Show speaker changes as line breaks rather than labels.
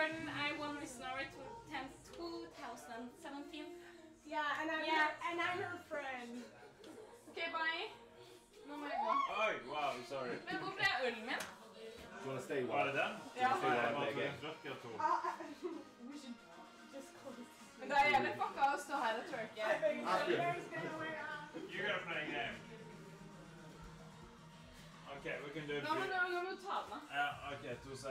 when I won Miss Norway 2017. Yeah, and I'm yeah. Her, and I'm her friend.
Okay, bye. No, my God. gå.
Oi, wow, sorry.
Men hvor ble ølen min?
Do you want to stay one?
Var det den?
Ja. Men det er jævlig fucka å stå her og twerke.
You gotta play a game. Okay, we can do it.
No, Nå no, no, ta den av.
Yeah, okay, two seconds.